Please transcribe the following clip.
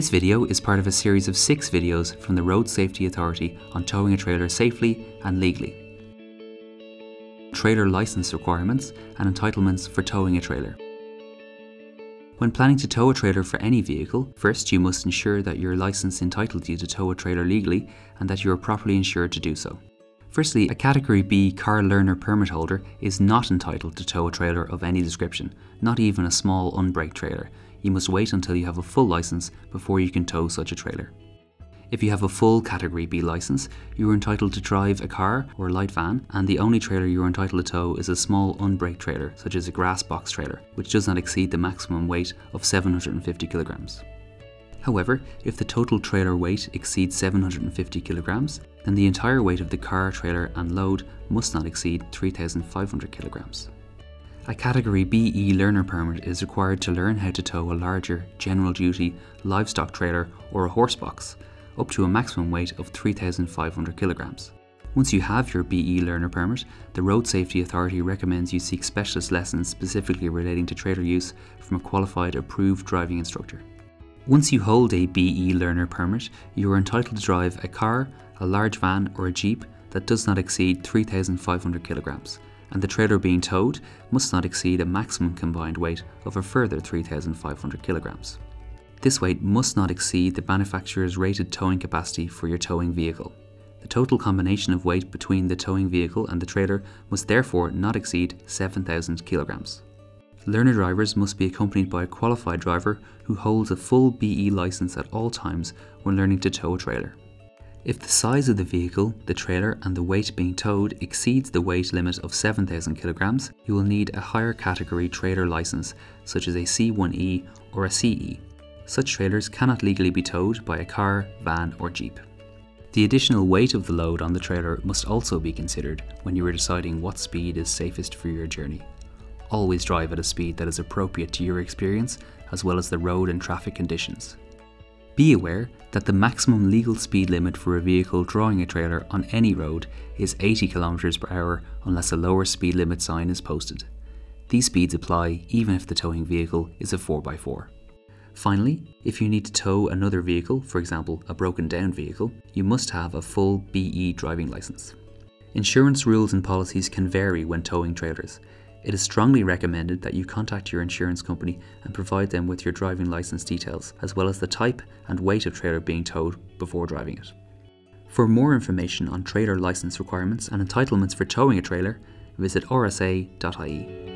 This video is part of a series of six videos from the Road Safety Authority on towing a trailer safely and legally. Trailer license requirements and entitlements for towing a trailer. When planning to tow a trailer for any vehicle, first you must ensure that your license entitles you to tow a trailer legally and that you are properly insured to do so. Firstly, a Category B car learner permit holder is not entitled to tow a trailer of any description, not even a small unbraked trailer, you must wait until you have a full license before you can tow such a trailer. If you have a full Category B license, you are entitled to drive a car or a light van, and the only trailer you are entitled to tow is a small unbraked trailer, such as a grass box trailer, which does not exceed the maximum weight of 750 kilograms. However, if the total trailer weight exceeds 750 kilograms, then the entire weight of the car, trailer, and load must not exceed 3,500 kilograms. A Category BE learner permit is required to learn how to tow a larger, general duty, livestock trailer or a horse box, up to a maximum weight of 3,500 kilograms. Once you have your BE learner permit, the Road Safety Authority recommends you seek specialist lessons specifically relating to trailer use from a qualified approved driving instructor. Once you hold a BE learner permit, you are entitled to drive a car, a large van or a jeep that does not exceed 3,500 kilograms and the trailer being towed must not exceed a maximum combined weight of a further 3,500 kilograms. This weight must not exceed the manufacturer's rated towing capacity for your towing vehicle. The total combination of weight between the towing vehicle and the trailer must therefore not exceed 7,000 kilograms. Learner drivers must be accompanied by a qualified driver who holds a full BE license at all times when learning to tow a trailer. If the size of the vehicle, the trailer and the weight being towed exceeds the weight limit of 7,000 kilograms, you will need a higher category trailer license such as a C1E or a CE. Such trailers cannot legally be towed by a car, van or jeep. The additional weight of the load on the trailer must also be considered when you are deciding what speed is safest for your journey. Always drive at a speed that is appropriate to your experience as well as the road and traffic conditions. Be aware that the maximum legal speed limit for a vehicle drawing a trailer on any road is 80 km per hour unless a lower speed limit sign is posted. These speeds apply even if the towing vehicle is a 4x4. Finally, if you need to tow another vehicle, for example a broken down vehicle, you must have a full BE driving licence. Insurance rules and policies can vary when towing trailers, it is strongly recommended that you contact your insurance company and provide them with your driving license details, as well as the type and weight of trailer being towed before driving it. For more information on trailer license requirements and entitlements for towing a trailer, visit rsa.ie.